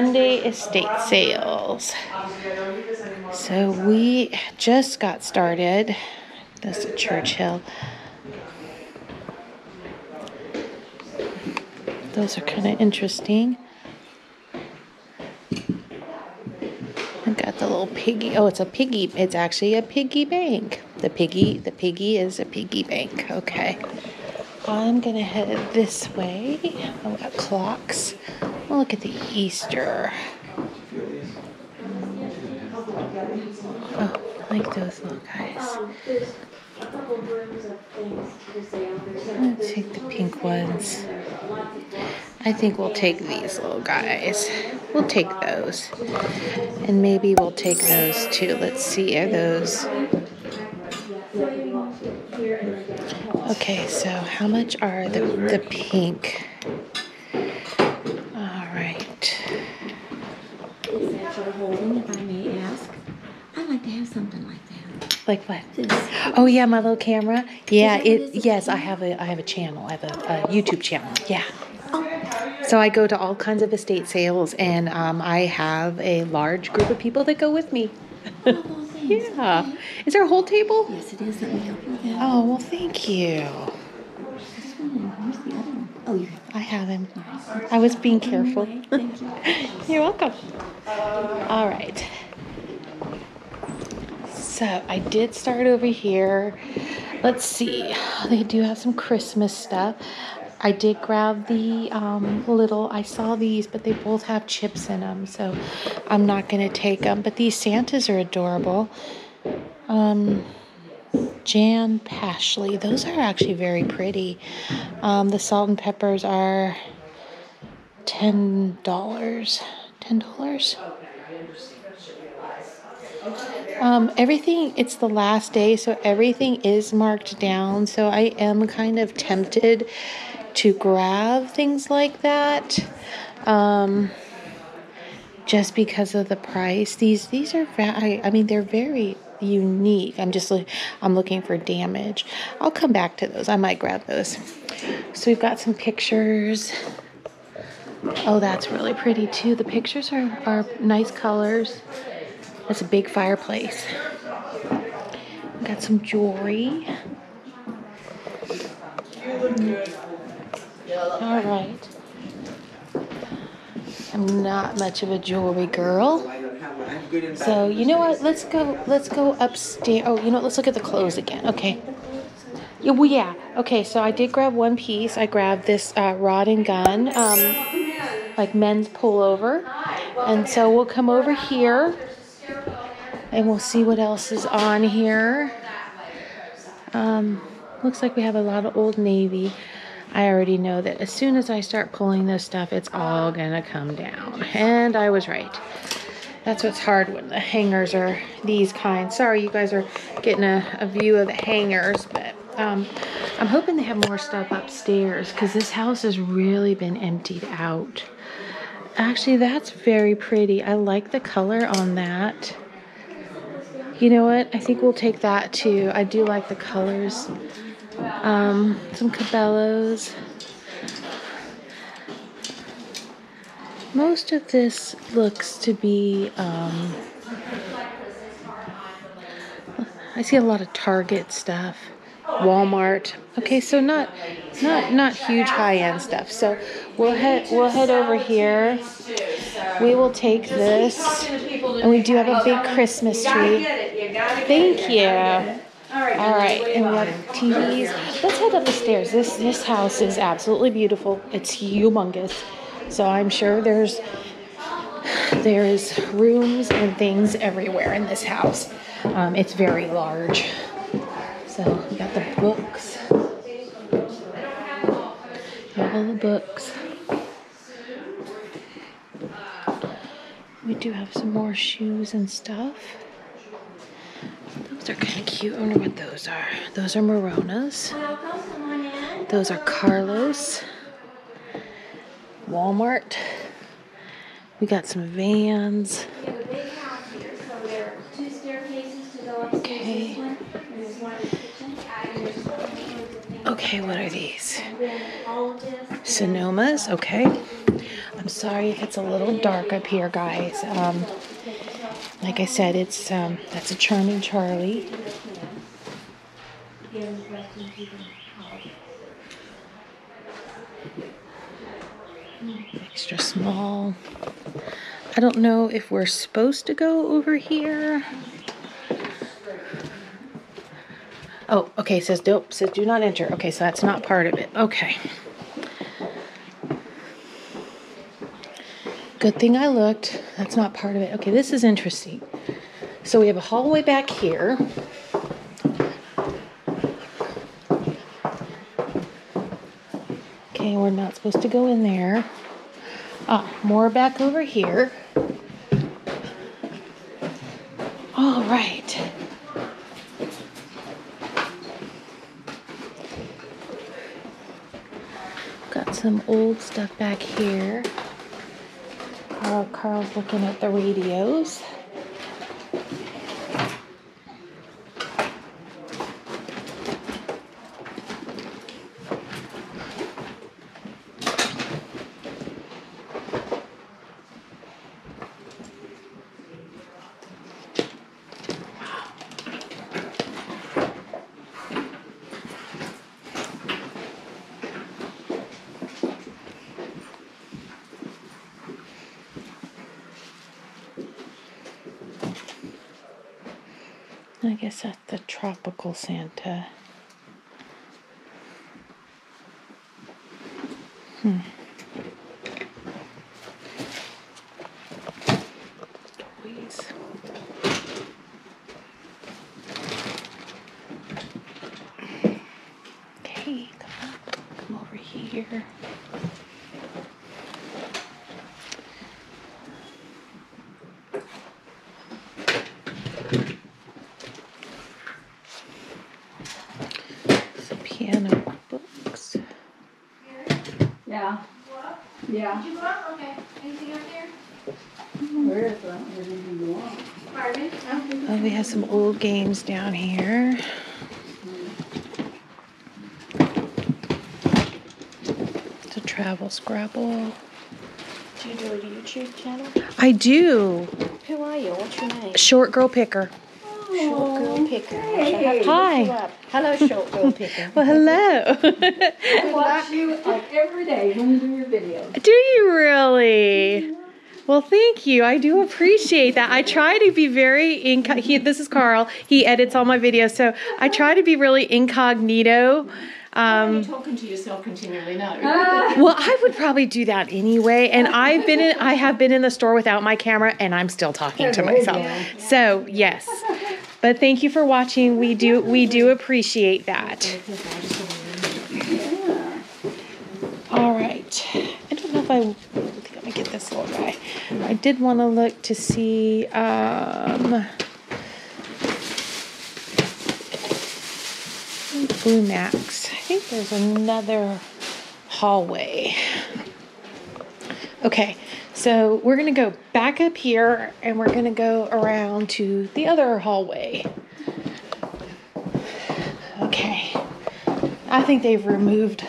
Sunday estate sales. So we just got started. That's a Churchill. Those are kind of interesting. I got the little piggy. Oh, it's a piggy. It's actually a piggy bank. The piggy, the piggy is a piggy bank. Okay. I'm gonna head this way. I've got clocks. Look at the Easter. Oh, I like those little guys. Let's take the pink ones. I think we'll take these little guys. We'll take those. And maybe we'll take those too. Let's see, are those. Okay, so how much are the, the pink? All right. Holding, if I may ask? I'd like to have something like that. Like what? This. Oh yeah, my little camera. Yeah, it? Yes, I have a I have a channel. I have a, a YouTube channel. Yeah. Oh, So I go to all kinds of estate sales, and um, I have a large group of people that go with me. oh. Yeah. Is there a whole table? Yes, it is. Let me help you with that. Oh well, thank you. This one, where's the other one? Oh, you I have him. Nice. I was being careful. Thank you. You're welcome. All right. So I did start over here. Let's see. They do have some Christmas stuff. I did grab the um, little. I saw these, but they both have chips in them, so I'm not gonna take them. But these Santas are adorable. Um, Jan Pashley. Those are actually very pretty. Um, the salt and peppers are ten dollars. Ten dollars. Um, everything. It's the last day, so everything is marked down. So I am kind of tempted to grab things like that. Um, just because of the price. These these are I, I mean they're very unique. I'm just I'm looking for damage. I'll come back to those. I might grab those. So we've got some pictures. Oh, that's really pretty too. The pictures are, are nice colors. That's a big fireplace. Got some jewelry. All right. I'm not much of a jewelry girl. So you know what? Let's go. Let's go upstairs. Oh, you know what? Let's look at the clothes again. Okay. Yeah, well, yeah. Okay, so I did grab one piece. I grabbed this uh, rod and gun, um, like men's pullover, and so we'll come over here, and we'll see what else is on here. Um, looks like we have a lot of old navy. I already know that as soon as I start pulling this stuff, it's all gonna come down, and I was right. That's what's hard when the hangers are these kinds. Sorry, you guys are getting a, a view of the hangers, but um, I'm hoping they have more stuff upstairs because this house has really been emptied out. Actually, that's very pretty. I like the color on that. You know what? I think we'll take that too. I do like the colors. Um, some Cabela's. Most of this looks to be, um, I see a lot of Target stuff, Walmart. Okay, so not, not, not huge high-end stuff. So we'll head, we'll head over here. We will take this, and we do have a big Christmas tree. Thank you. All right, and we have TVs. Let's head up the stairs. This this house is absolutely beautiful. It's humongous, so I'm sure there's there's rooms and things everywhere in this house. Um, it's very large. So we got the books. All the books. We do have some more shoes and stuff. Those are kind of cute. I wonder what those are. Those are Moronas. Those are Carlos. Walmart. We got some vans. Okay. What are these? Sonomas, okay. I'm sorry if it's a little dark up here, guys. Um, like I said, it's um, that's a charming Charlie. Extra small. I don't know if we're supposed to go over here. Oh, okay, it says dope, says do not enter. Okay, so that's not part of it. Okay. Good thing I looked. That's not part of it. Okay, this is interesting. So we have a hallway back here. Okay, we're not supposed to go in there. Ah, more back over here. All right. Got some old stuff back here. Carl, Carl's looking at the radios. I guess that's the tropical Santa. Hmm. Toys. Okay, come on, come over here. Some piano books. Yeah. Yeah. Did you go up? Okay. Anything up there? Where is that? Where did you go on? Pardon? Oh, we have some old games down here. It's a travel scrabble. Do you do a YouTube channel? I do. Who are you? What's your name? Short girl picker. Short Girl Picker. Hey. Hi. Hello, Short Girl Picker. Well, hello. I watch you like every day when you do your videos. do you really? Well, thank you. I do appreciate that. I try to be very inco- he, This is Carl. He edits all my videos, so I try to be really incognito. Um, talking to yourself continually, no. Well, I would probably do that anyway. And I've been in I have been in the store without my camera and I'm still talking to myself. So, yes. But thank you for watching. We do we do appreciate that. All right. I don't know if I, I think I'm gonna get this little guy. I did want to look to see um Blue Max. Think there's another hallway. Okay, so we're gonna go back up here and we're gonna go around to the other hallway. Okay, I think they've removed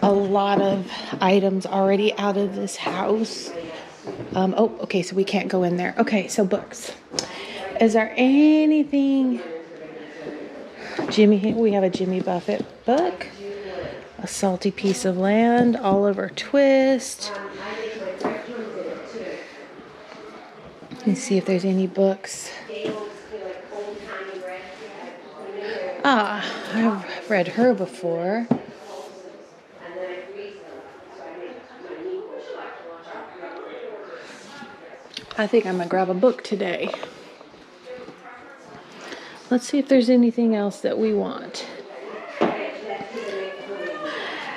a lot of items already out of this house. Um, oh, okay, so we can't go in there. Okay, so books. Is there anything? Jimmy, we have a Jimmy Buffett book, a salty piece of land, Oliver Twist. Let's see if there's any books. Ah, I've read her before. I think I'm gonna grab a book today. Let's see if there's anything else that we want.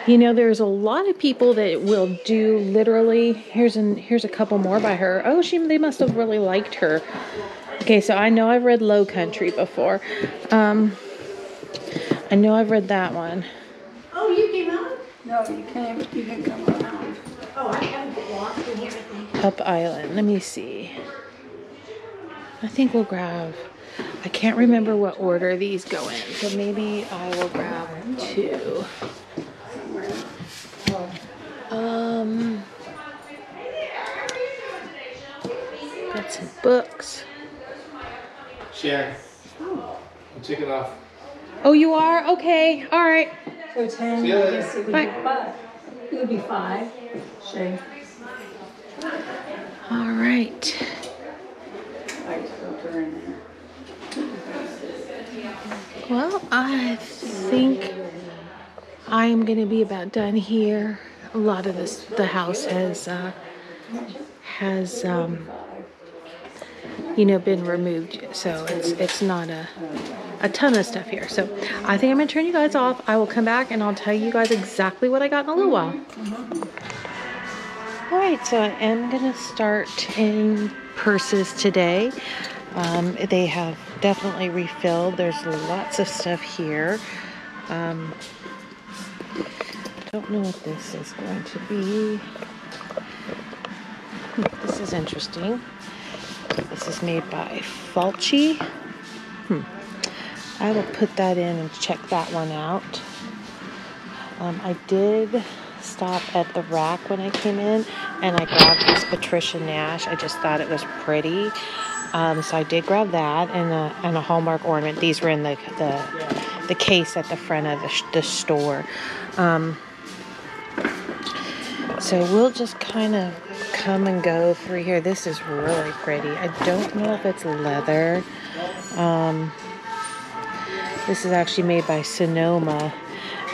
You know, there's a lot of people that will do literally. Here's an here's a couple more by her. Oh, she they must have really liked her. Okay, so I know I've read Low Country before. Um, I know I've read that one. Oh, you came out? No, you came. You didn't come around. Oh, I haven't been lost in here, Up Island. Let me see. I think we'll grab. I can't remember what order these go in, so maybe I will grab two. Um, got some books. Sharon. I'm taking off. Oh, you are? Okay, all right. So ten, See you I later. guess it would be Bye. five. It would be five, Shay. All right. Well, I think I'm gonna be about done here. A lot of this, the house has uh, has um, you know been removed, so it's it's not a a ton of stuff here. So I think I'm gonna turn you guys off. I will come back and I'll tell you guys exactly what I got in a little while. All right, so I am gonna start in purses today. Um, they have definitely refilled. There's lots of stuff here. Um, don't know what this is going to be. Hmm, this is interesting. This is made by Falchi. Hmm. I will put that in and check that one out. Um, I did stop at the rack when I came in and I grabbed this Patricia Nash. I just thought it was pretty. Um, so I did grab that and a, and a Hallmark ornament. These were in the, the, the case at the front of the, the store. Um, so we'll just kind of come and go through here. This is really pretty. I don't know if it's leather. Um, this is actually made by Sonoma.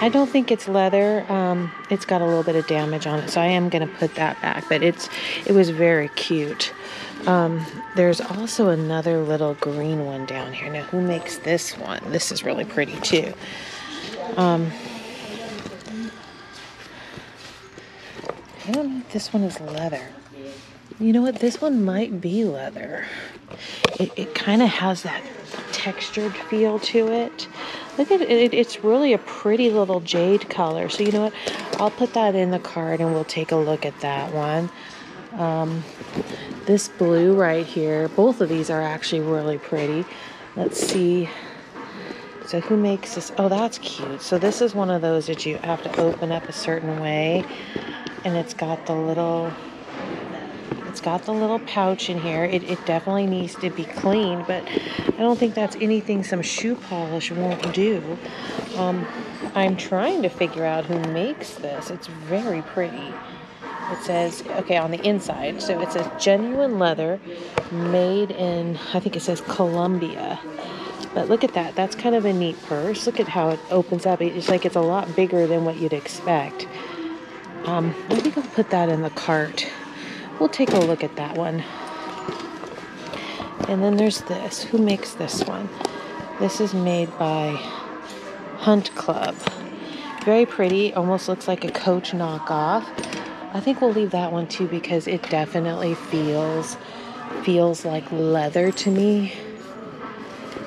I don't think it's leather. Um, it's got a little bit of damage on it, so I am gonna put that back. But it's it was very cute. Um, there's also another little green one down here. Now, who makes this one? This is really pretty too. Um, I don't know if this one is leather. You know what? This one might be leather. It, it kind of has that textured feel to it. Look at it. It's really a pretty little jade color. So, you know what? I'll put that in the card and we'll take a look at that one. Um, this blue right here, both of these are actually really pretty. Let's see. So, who makes this? Oh, that's cute. So, this is one of those that you have to open up a certain way. And it's got the little it's got the little pouch in here. It, it definitely needs to be cleaned, but I don't think that's anything some shoe polish won't do. Um, I'm trying to figure out who makes this. It's very pretty. It says, okay, on the inside, so it says genuine leather made in, I think it says Colombia. But look at that. That's kind of a neat purse. Look at how it opens up. It's like it's a lot bigger than what you'd expect. Um, I think I'll put that in the cart. We'll take a look at that one. And then there's this. Who makes this one? This is made by Hunt Club. Very pretty. Almost looks like a Coach knockoff. I think we'll leave that one too because it definitely feels feels like leather to me.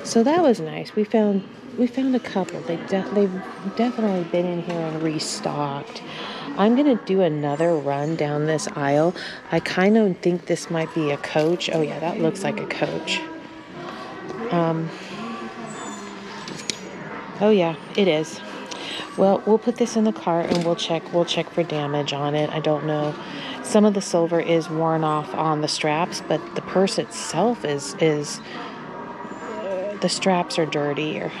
So that was nice. We found we found a couple. They de- they've definitely been in here and restocked. I'm gonna do another run down this aisle. I kind of think this might be a coach. Oh yeah, that looks like a coach. Um. Oh yeah, it is. Well, we'll put this in the cart and we'll check. We'll check for damage on it. I don't know. Some of the silver is worn off on the straps, but the purse itself is is the straps are dirty or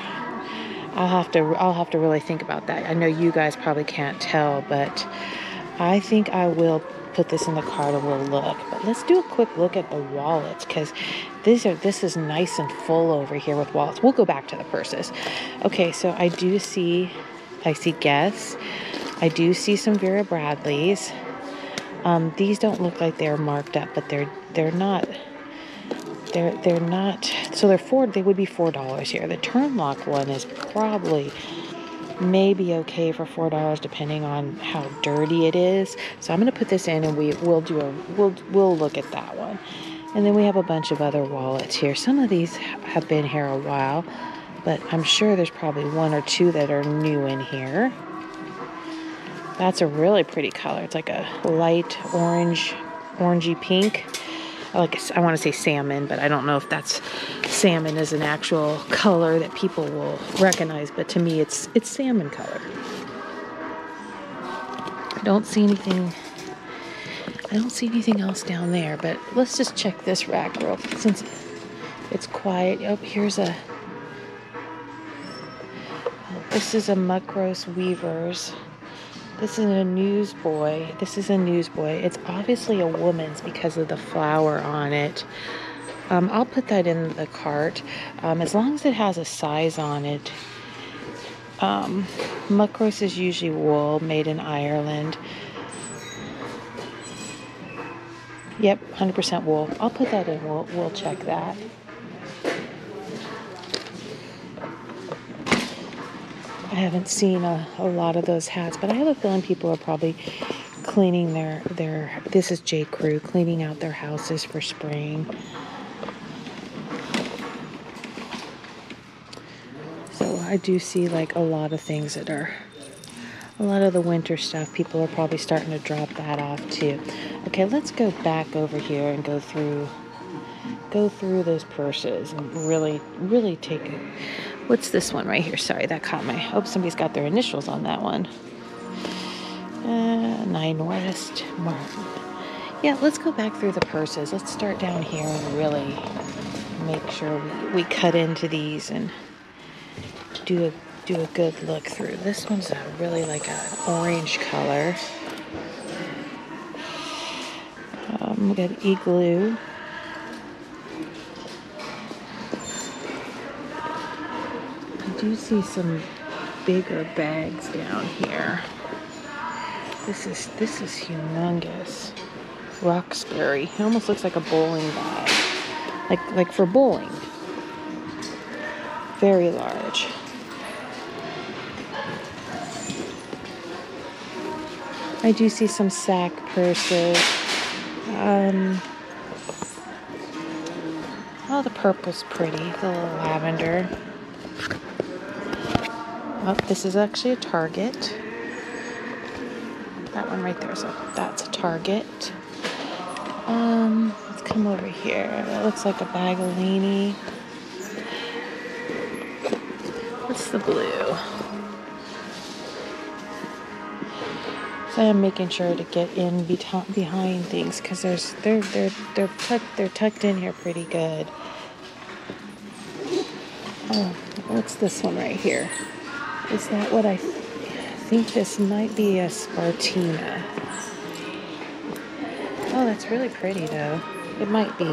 I'll have to I'll have to really think about that. I know you guys probably can't tell, but I think I will put this in the cart and we'll look. But let's do a quick look at the wallets because these are this is nice and full over here with wallets. We'll go back to the purses. Okay, so I do see I see Guess. I do see some Vera Bradleys. Um, these don't look like they're marked up, but they're they're not they're they're not so they're four they would be four dollars here. The turn lock one is probably maybe okay for four dollars depending on how dirty it is. So i'm going to put this in and we will do a we'll we'll look at that one. And then we have a bunch of other wallets here. Some of these have been here a while but i'm sure there's probably one or two that are new in here that's a really pretty color it's like a light orange orangey pink like I s- I want to say salmon, but I don't know if that's salmon is an actual color that people will recognize. But to me, it's it's salmon color. I don't see anything. I don't see anything else down there. But let's just check this rack real since it's quiet. Oh, here's a. This is a Mucros Weavers. This is a newsboy. This is a newsboy. It's obviously a woman's because of the flower on it. Um, I'll put that in the cart um, as long as it has a size on it. Um, Muckros is usually wool made in Ireland. Yep, 100% wool. I'll put that in. We'll, we'll check that. I haven't seen a, a lot of those hats, but I have a feeling people are probably cleaning their their. This is J Crew cleaning out their houses for spring. So I do see like a lot of things that are a lot of the winter stuff. People are probably starting to drop that off too. Okay, let's go back over here and go through go through those purses and really really take it. What's this one right here? Sorry, that caught my. Oh, somebody's got their initials on that one. Uh, Nine West Martin. Yeah, let's go back through the purses. Let's start down here and really make sure we, we cut into these and do a do a good look through. This one's a really like an orange color. Um, we got igloo. Do see some bigger bags down here. This is this is humongous. Roxbury. It almost looks like a bowling bag. Like like for bowling. Very large. I do see some sack purses. Um, oh, the purple's pretty. The little lavender. Oh, this is actually a Target. That one right there, so that's a Target. Um, let's come over here. That looks like a Baggallini. What's the blue? So I'm making sure to get in behind things because there's they're they're they're tucked they're tucked in here pretty good. Oh, what's this one right here? Is that what I th- think this might be a Spartina? Oh, that's really pretty though. It might be.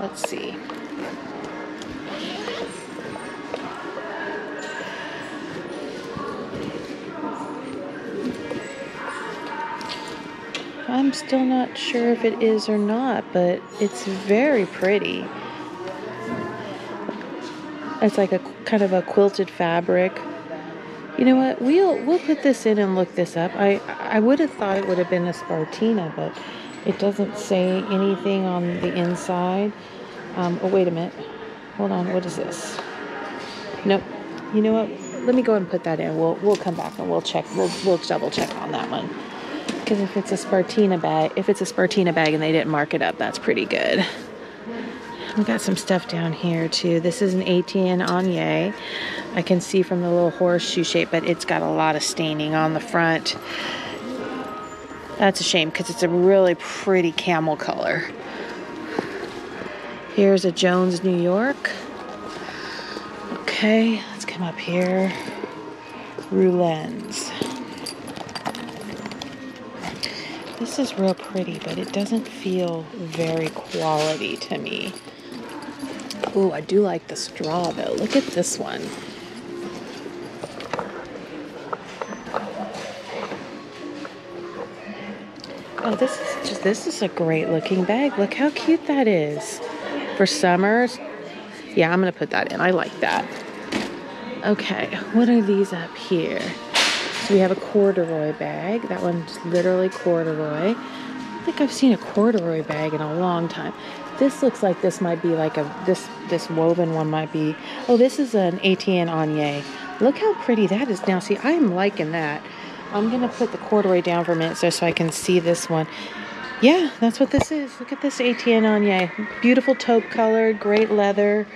Let's see. I'm still not sure if it is or not, but it's very pretty. It's like a kind of a quilted fabric. You know what? We'll we'll put this in and look this up. I I would have thought it would have been a Spartina, but it doesn't say anything on the inside. Um, oh wait a minute. Hold on. What is this? Nope. You know what? Let me go and put that in. We'll we'll come back and we'll check. We'll we'll double check on that one. Because if it's a Spartina bag, if it's a Spartina bag and they didn't mark it up, that's pretty good. We've got some stuff down here too. This is an Etienne Aigner. I can see from the little horseshoe shape, but it's got a lot of staining on the front. That's a shame because it's a really pretty camel color. Here's a Jones, New York. Okay, let's come up here. Roulens. This is real pretty, but it doesn't feel very quality to me. Ooh, I do like the straw though. Look at this one. Oh, this is just this is a great looking bag. Look how cute that is. For summers. Yeah, I'm gonna put that in. I like that. Okay, what are these up here? So we have a corduroy bag. That one's literally corduroy. I think I've seen a corduroy bag in a long time. This looks like this might be like a this this woven one might be. Oh, this is an Etienne Aigner. Look how pretty that is. Now, see, I am liking that. I'm gonna put the corduroy down for a minute so so I can see this one. Yeah, that's what this is. Look at this Etienne Aigner. Beautiful taupe colored, great leather.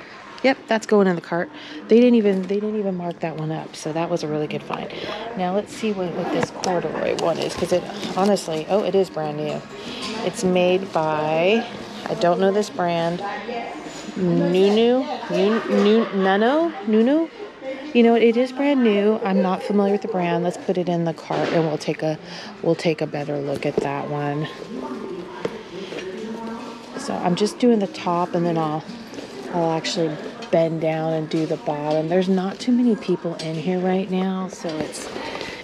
Yep, that's going in the cart. They didn't even they didn't even mark that one up, so that was a really good find. Now let's see what, what this corduroy one is, because it honestly, oh, it is brand new. It's made by I don't know this brand. Nunu, Nunu, Nano, Nunu. You know, it is brand new. I'm not familiar with the brand. Let's put it in the cart, and we'll take a we'll take a better look at that one. So I'm just doing the top, and then I'll I'll actually bend down and do the bottom. There's not too many people in here right now, so it's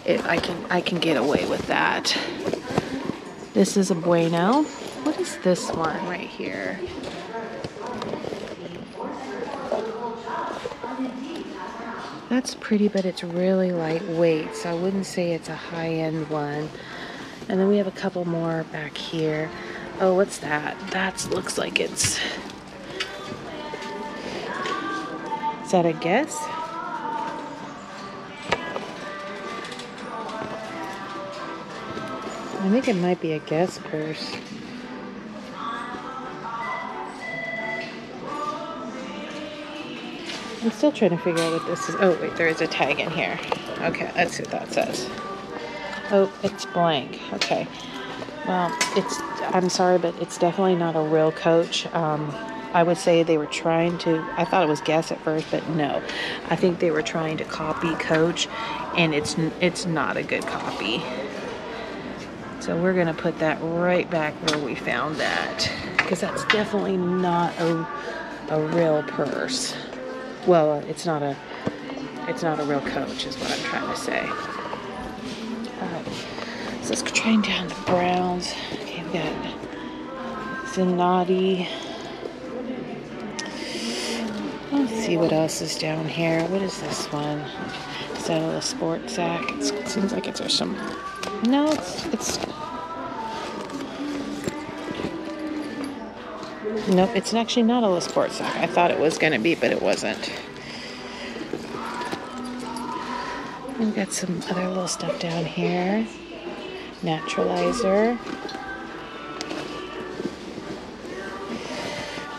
it, I can I can get away with that. This is a bueno. What is this one right here? That's pretty, but it's really lightweight, so I wouldn't say it's a high-end one. And then we have a couple more back here. Oh, what's that? That looks like it's... Is that a guess? I think it might be a guess purse. I'm still trying to figure out what this is. Oh, wait, there is a tag in here. Okay, let's see what that says. Oh, it's blank. Okay. Well, it's, I'm sorry, but it's definitely not a real coach. Um, I would say they were trying to, I thought it was guess at first, but no. I think they were trying to copy coach, and it's, it's not a good copy. So we're gonna put that right back where we found that, because that's definitely not a, a real purse. Well, uh, it's not a it's not a real coach, is what I'm trying to say. All right, so let's go trying down the browns. Okay, we got Zanotti. Let's see what else is down here. What is this one? Is that a sports sack? It seems like it's or some. No, it's it's. Nope, it's actually not a La sack. I thought it was going to be, but it wasn't. We've got some other little stuff down here. Naturalizer.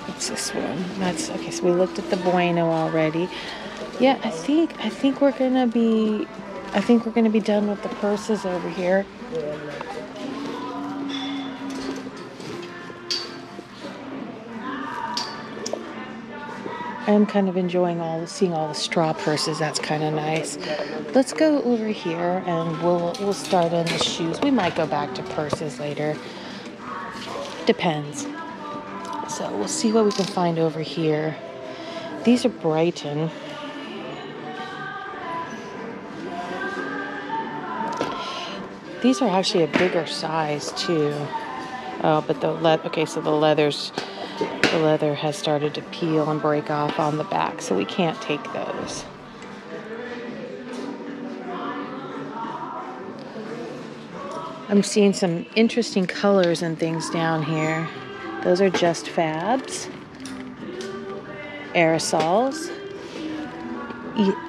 What's this one? That's okay. So we looked at the Bueno already. Yeah, I think I think we're gonna be I think we're gonna be done with the purses over here. I'm kind of enjoying all seeing all the straw purses. That's kind of nice. Let's go over here and we'll we'll start on the shoes. We might go back to purses later. Depends. So we'll see what we can find over here. These are Brighton. These are actually a bigger size too. Oh, but the le- okay, so the leathers the leather has started to peel and break off on the back, so we can't take those. I'm seeing some interesting colors and things down here. Those are just fabs, Aerosoles,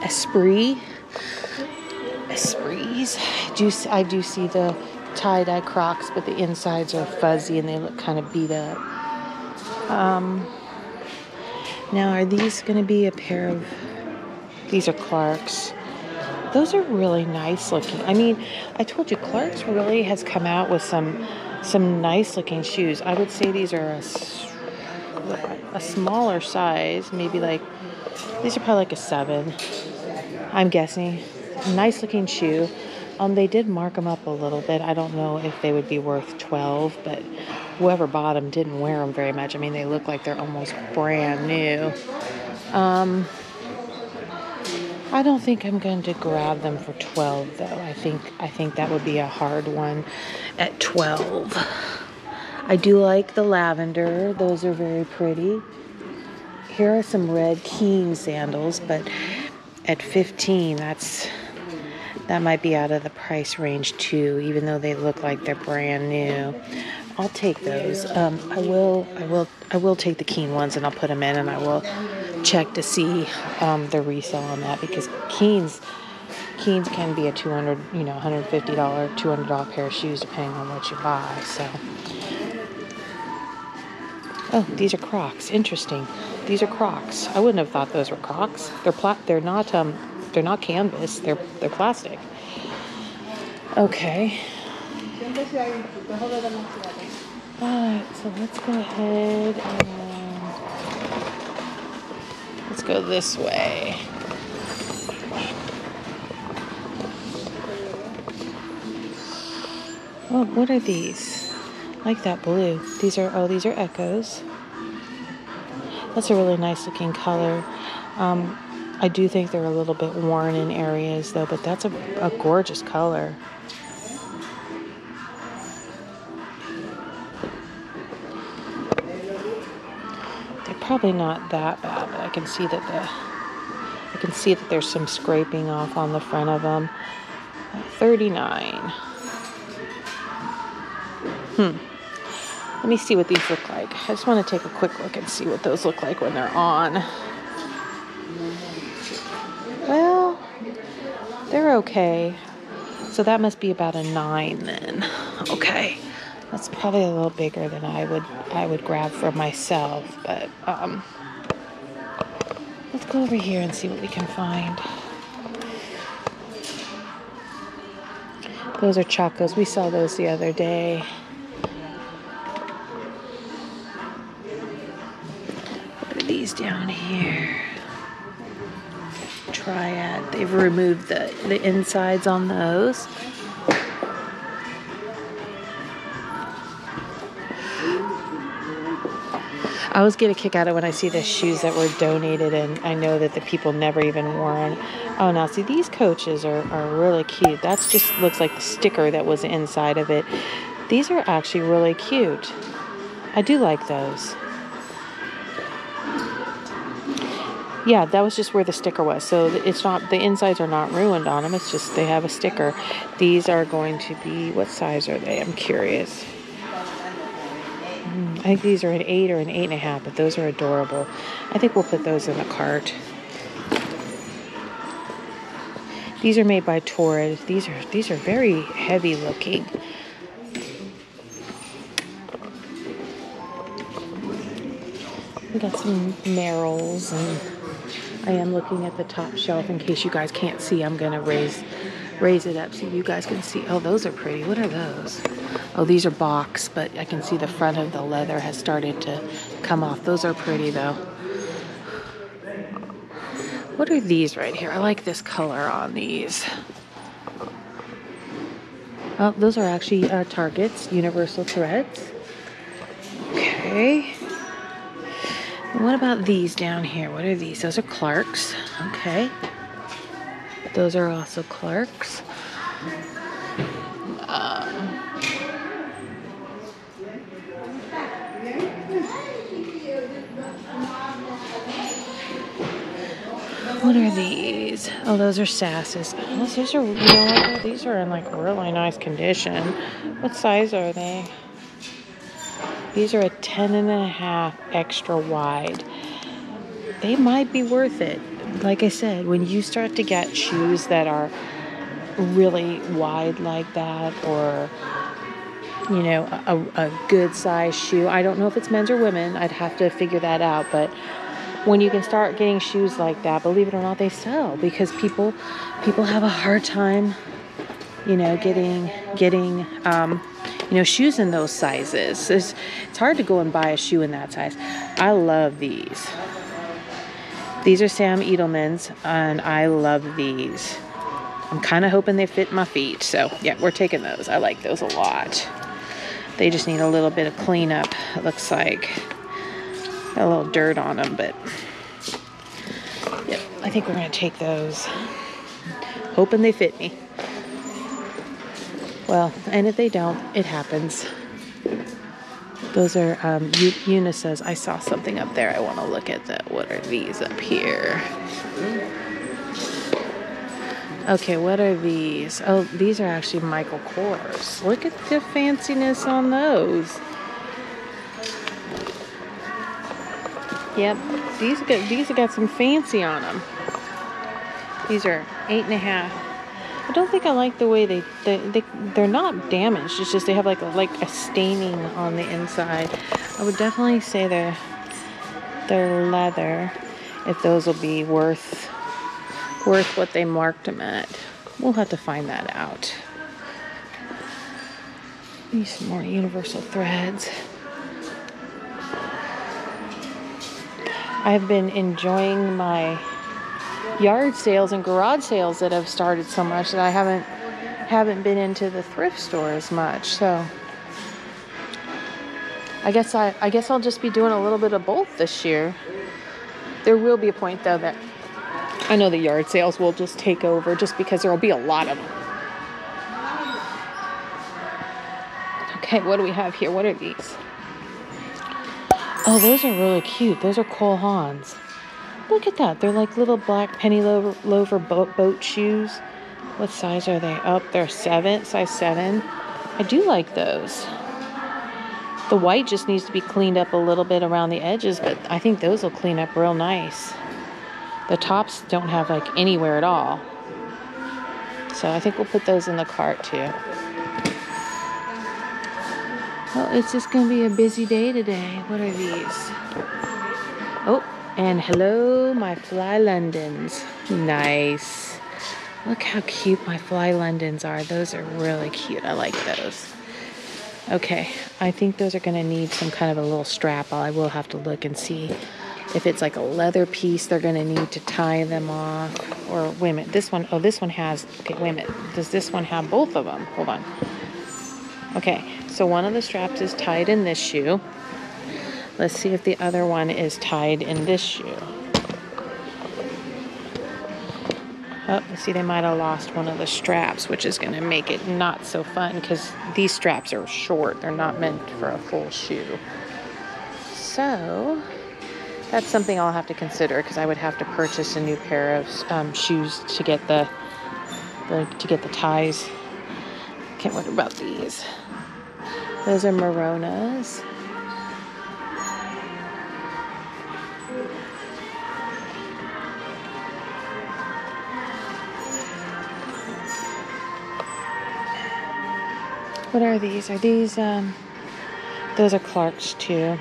esprit, esprits. I do, I do see the tie-dye crocs, but the insides are fuzzy and they look kind of beat up. Um, now, are these going to be a pair of? These are Clarks. Those are really nice looking. I mean, I told you Clarks really has come out with some some nice looking shoes. I would say these are a, a smaller size, maybe like these are probably like a seven. I'm guessing. Nice looking shoe. Um, they did mark them up a little bit. I don't know if they would be worth 12, but whoever bought them didn't wear them very much. I mean, they look like they're almost brand new. Um, I don't think I'm going to grab them for 12 though. I think I think that would be a hard one at 12. I do like the lavender. Those are very pretty. Here are some red Keen sandals, but at 15, that's that might be out of the price range too, even though they look like they're brand new. I'll take those. Um, I will. I will. I will take the Keen ones and I'll put them in, and I will check to see um, the resale on that because Keen's Keens can be a 200, you know, $150, $200 pair of shoes depending on what you buy. So, oh, these are Crocs. Interesting. These are Crocs. I wouldn't have thought those were Crocs. They're pla- They're not. Um, they're not canvas. They're they're plastic. Okay. Alright, so let's go ahead and let's go this way. Oh, what are these? I like that blue. These are oh, these are Eccos. That's a really nice looking color. Um, I do think they're a little bit worn in areas though, but that's a, a gorgeous color. Probably not that bad, but I can see that the I can see that there's some scraping off on the front of them. 39. Hmm. Let me see what these look like. I just want to take a quick look and see what those look like when they're on. Well, they're okay. So that must be about a nine then. Okay. That's probably a little bigger than I would I would grab for myself, but um let's go over here and see what we can find. Those are chacos. We saw those the other day. What are these down here? Triad. They've removed the, the insides on those. I always get a kick out of when I see the shoes that were donated and I know that the people never even wore them. Oh, now see, these coaches are, are really cute. That's just looks like the sticker that was inside of it. These are actually really cute. I do like those. Yeah, that was just where the sticker was. So it's not, the insides are not ruined on them. It's just they have a sticker. These are going to be, what size are they? I'm curious. I think these are an eight or an eight and a half, but those are adorable. I think we'll put those in the cart. These are made by Torres. These are these are very heavy looking. We got some Merrells and I am looking at the top shelf in case you guys can't see. I'm gonna raise raise it up so you guys can see. Oh, those are pretty. What are those? Oh, these are box, but I can see the front of the leather has started to come off. Those are pretty though. What are these right here? I like this color on these. Oh, those are actually uh, Targets, Universal Threads. Okay. What about these down here? What are these? Those are Clark's. Okay. Those are also Clark's. Um, what are these? Oh, those are Sasses. Oh, these are, you know? These are in like really nice condition. What size are they? These are a 10 and a half extra wide. They might be worth it. Like I said, when you start to get shoes that are really wide like that or you know a, a good size shoe i don't know if it's men's or women i'd have to figure that out but when you can start getting shoes like that believe it or not they sell because people people have a hard time you know getting getting um, you know shoes in those sizes. It's, it's hard to go and buy a shoe in that size. I love these these are sam edelman's and i love these i'm kind of hoping they fit my feet so yeah we're taking those i like those a lot they just need a little bit of cleanup it looks like a little dirt on them, but yep, I think we're gonna take those. Hoping they fit me. Well, and if they don't, it happens. Those are, um, says, I saw something up there. I want to look at that. What are these up here? Okay, what are these? Oh, these are actually Michael Kors. Look at the fanciness on those. Yep, these got these got some fancy on them. These are eight and a half. I don't think I like the way they, they, they they're not damaged. It's just they have like a, like a staining on the inside. I would definitely say they're they're leather. If those will be worth worth what they marked them at, we'll have to find that out. Need some more universal threads. I've been enjoying my yard sales and garage sales that have started so much that I haven't haven't been into the thrift store as much. So I guess I, I guess I'll just be doing a little bit of both this year. There will be a point though that I know the yard sales will just take over just because there will be a lot of them. Okay, what do we have here? What are these? Oh, those are really cute. Those are Cole Haans. Look at that. They're like little black penny loafer, loafer boat, boat shoes. What size are they? Oh, they're seven, size seven. I do like those. The white just needs to be cleaned up a little bit around the edges, but I think those will clean up real nice. The tops don't have like anywhere at all. So I think we'll put those in the cart too. Well, it's just going to be a busy day today. What are these? Oh, and hello, my Fly Londons. Nice. Look how cute my Fly Londons are. Those are really cute. I like those. Okay, I think those are going to need some kind of a little strap. I will have to look and see if it's like a leather piece they're going to need to tie them off. Or wait a minute, this one, oh, this one has, okay, wait a minute. Does this one have both of them? Hold on. Okay, so one of the straps is tied in this shoe. Let's see if the other one is tied in this shoe. Oh, see, they might have lost one of the straps, which is going to make it not so fun because these straps are short. They're not meant for a full shoe. So, that's something I'll have to consider because I would have to purchase a new pair of um, shoes to get the, the to get the ties. Can't what about these? Those are Moronas. What are these? Are these, um, those are Clark's too.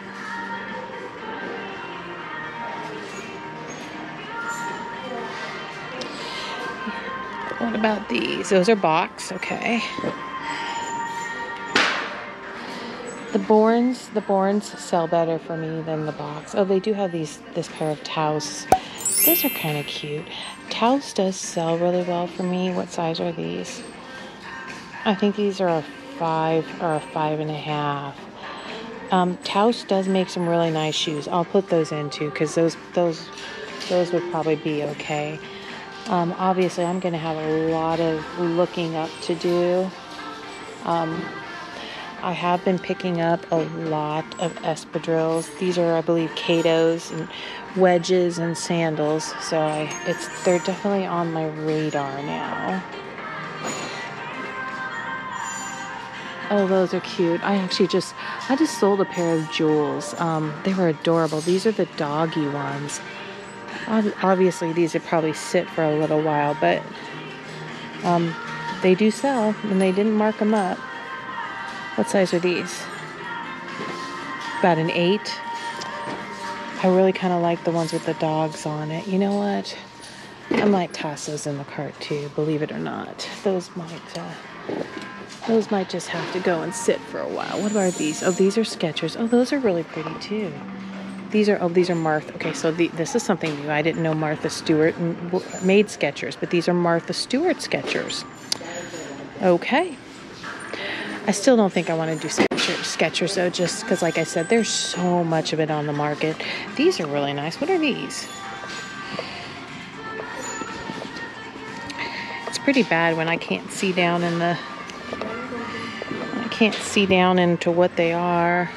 What about these? Those are box, okay. The Borns, the Borns sell better for me than the box. Oh, they do have these, this pair of Taos. Those are kind of cute. Taos does sell really well for me. What size are these? I think these are a five or a five and a half. Um, Taos does make some really nice shoes. I'll put those in too because those those those would probably be okay. Um, obviously, I'm going to have a lot of looking up to do. Um, I have been picking up a lot of espadrilles. These are, I believe, Kato's and wedges and sandals. So I, it's they're definitely on my radar now. Oh, those are cute. I actually just, I just sold a pair of Joules. Um, they were adorable. These are the doggy ones. Obviously, these would probably sit for a little while, but um, they do sell, and they didn't mark them up. What size are these? About an eight. I really kind of like the ones with the dogs on it. You know what? I might toss those in the cart too, believe it or not. Those might, uh, those might just have to go and sit for a while. What are these? Oh, these are Skechers. Oh, those are really pretty too. These are, oh, these are Martha. Okay, so the, this is something new. I didn't know Martha Stewart made Skechers, but these are Martha Stewart Skechers. Okay. I still don't think I want to do Skechers, Skechers though, just because, like I said, there's so much of it on the market. These are really nice. What are these? It's pretty bad when I can't see down in the. Can't see down into what they are.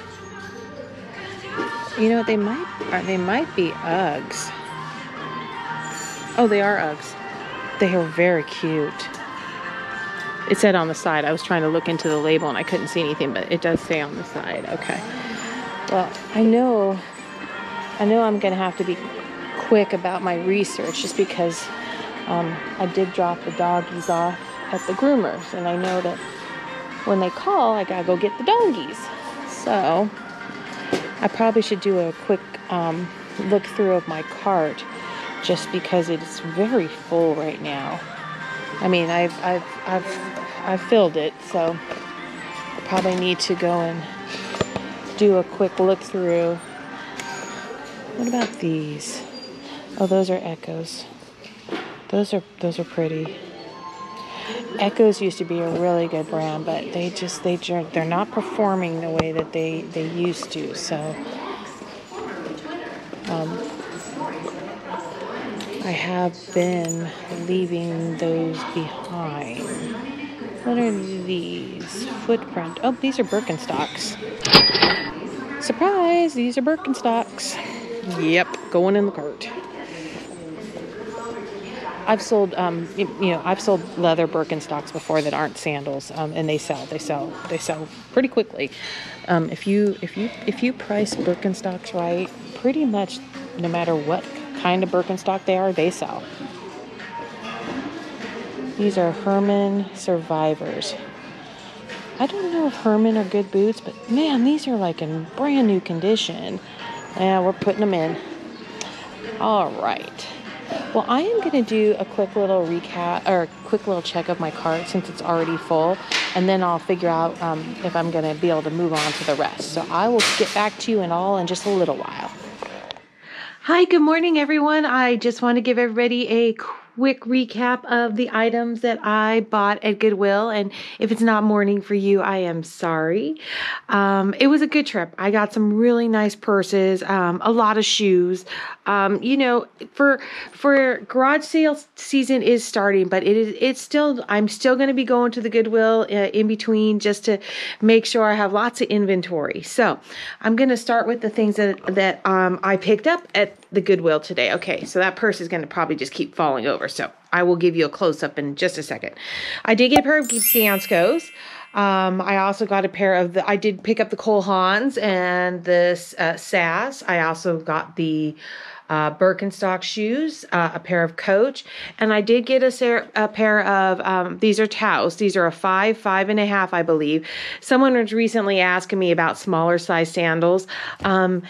You know, they might are they might be Uggs. Oh, they are Uggs. They are very cute. It said on the side. I was trying to look into the label and I couldn't see anything, but it does say on the side. Okay. Well, I know I know I'm gonna have to be quick about my research just because um, I did drop the doggies off at the groomers, and I know that when they call, I gotta go get the doggies. So I probably should do a quick um, look through of my cart just because it's very full right now. I mean, I've I've I've I've filled it, so I probably need to go and do a quick look through. What about these? Oh, those are Eccos. Those are those are pretty. Eccos used to be a really good brand, but they just they they're not performing the way that they they used to. So um, I have been leaving those behind. What are these? Footprint. Oh, these are Birkenstocks. Surprise! These are Birkenstocks. Yep, going in the cart. I've sold, um, you know, I've sold leather Birkenstocks before that aren't sandals, um, and they sell. They sell. They sell pretty quickly. Um, if you if you if you price Birkenstocks right, pretty much no matter what kind of Birkenstock they are, they sell. These are Herman Survivors. I don't know if Herman are good boots, but man, these are like in brand new condition. Yeah, we're putting them in. All right. Well, I am going to do a quick little recap or a quick little check of my cart since it's already full, and then I'll figure out um, if I'm going to be able to move on to the rest. So I will get back to you and all in just a little while. Hi, good morning, everyone. I just want to give everybody a quick recap of the items that I bought at Goodwill. And if it's not morning for you, I am sorry. Um, it was a good trip. I got some really nice purses, um, a lot of shoes. Um, you know, for for garage sales season is starting, but it is it's still I'm still going to be going to the Goodwill uh, in between just to make sure I have lots of inventory. So I'm going to start with the things that that um, I picked up at the Goodwill today. Okay, so that purse is going to probably just keep falling over. So I will give you a close up in just a second. I did get a pair of Danskos. Um, I also got a pair of the. I did pick up the Cole Haans and this uh, SAS. I also got the uh, Birkenstock shoes, uh, a pair of Coach, and I did get a, a pair of um, these are Taos. These are a five, five and a half, I believe. Someone was recently asking me about smaller size sandals. Um,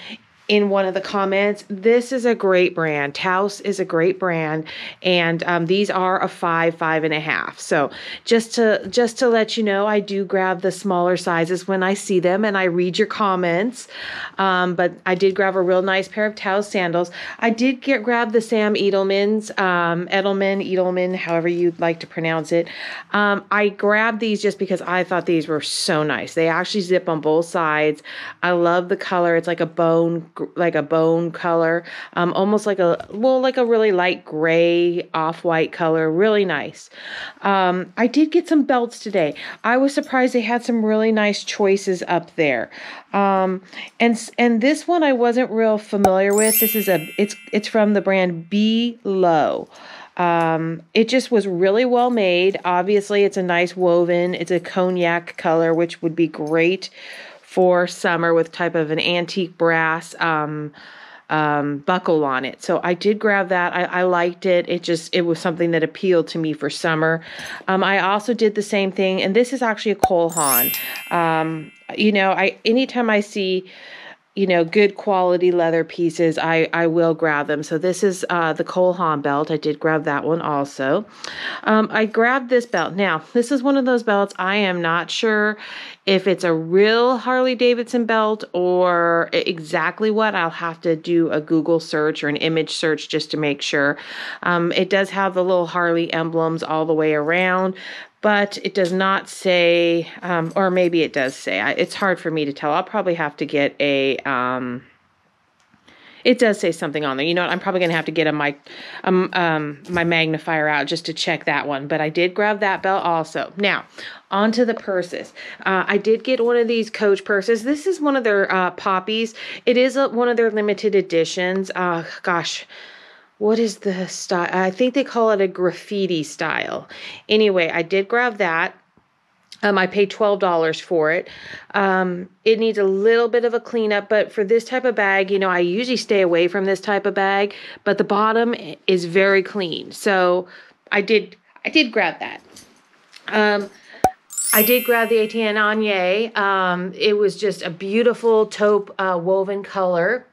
in one of the comments. This is a great brand. Taos is a great brand, and um, these are a five, five and a half. So just to just to let you know, I do grab the smaller sizes when I see them, and I read your comments. Um, but I did grab a real nice pair of Taos sandals. I did get grab the Sam Edelman's um, Edelman, Edelman, however you'd like to pronounce it. Um, I grabbed these just because I thought these were so nice. They actually zip on both sides. I love the color. It's like a bone like a bone color, um, almost like a well, like a really light gray off white color. Really nice. Um, I did get some belts today. I was surprised they had some really nice choices up there. Um, and and this one I wasn't real familiar with. This is a it's it's from the brand B-Low. Um, it just was really well made. Obviously, it's a nice woven. It's a cognac color, which would be great for summer with type of an antique brass um, um, buckle on it. So I did grab that. I, I, liked it. It just it was something that appealed to me for summer. Um, I also did the same thing, and this is actually a Cole Haan. Um, you know, I anytime I see you know, good quality leather pieces, I, I will grab them. So this is uh, the Cole belt. I did grab that one also. Um, I grabbed this belt. Now, this is one of those belts I am not sure if it's a real Harley Davidson belt or exactly what. I'll have to do a Google search or an image search just to make sure. Um, it does have the little Harley emblems all the way around, but it does not say, um, or maybe it does say. I, it's hard for me to tell. I'll probably have to get a. Um, it does say something on there. You know what? I'm probably gonna have to get a mic, um, um, my magnifier out just to check that one. But I did grab that belt also. Now, onto the purses. Uh, I did get one of these Coach purses. This is one of their uh, poppies. It is a, one of their limited editions. Uh, gosh what is the style? I think they call it a graffiti style. Anyway, I did grab that. Um, I paid $12 for it. Um, it needs a little bit of a cleanup, but for this type of bag, you know, I usually stay away from this type of bag, but the bottom is very clean. So I did, I did grab that. Um, I did grab the Etienne Aigner. Um, it was just a beautiful taupe uh, woven color.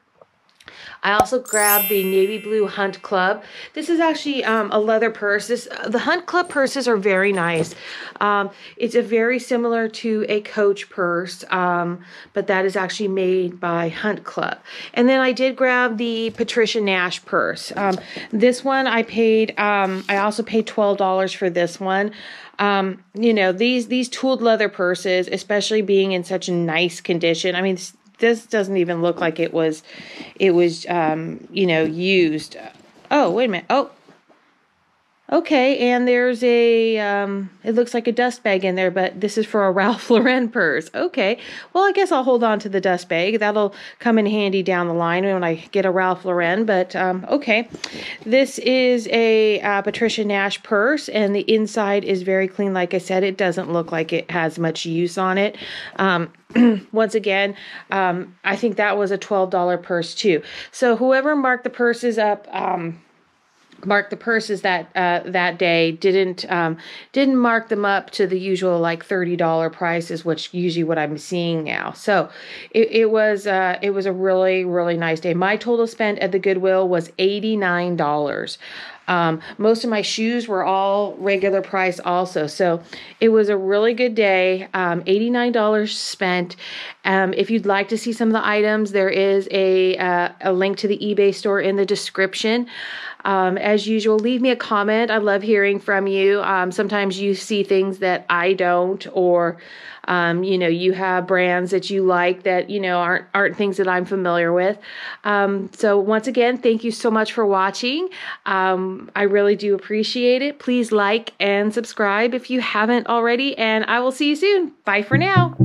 I also grabbed the navy blue Hunt Club. This is actually um, a leather purse. This uh, the Hunt Club purses are very nice. Um, it's a very similar to a Coach purse, um, but that is actually made by Hunt Club. And then I did grab the Patricia Nash purse. Um, this one I paid. Um, I also paid twelve dollars for this one. Um, you know these these tooled leather purses, especially being in such a nice condition. I mean this doesn't even look like it was it was um, you know used. Oh wait a minute. Oh okay and there's a um, it looks like a dust bag in there but this is for a ralph lauren purse. Okay well i guess i'll hold on to the dust bag. That'll come in handy down the line when i get a ralph lauren but um, okay. This is a uh, patricia nash purse and the inside is very clean. Like i said it doesn't look like it has much use on it. Um, once again, um, I think that was a $12 purse too. So whoever marked the purses up, um, marked the purses that uh, that day didn't um, didn't mark them up to the usual like thirty dollar prices, which usually what I'm seeing now. So it, it was uh, it was a really really nice day. My total spent at the Goodwill was eighty nine dollars. Um, most of my shoes were all regular price also. So it was a really good day. Um, $89 spent. Um, if you'd like to see some of the items, there is a, uh, a link to the eBay store in the description. Um, as usual, leave me a comment. I love hearing from you. Um, sometimes you see things that I don't, or um, you know, you have brands that you like that you know aren't aren't things that I'm familiar with. Um, so once again, thank you so much for watching. Um, I really do appreciate it. Please like and subscribe if you haven't already, and I will see you soon. Bye for now.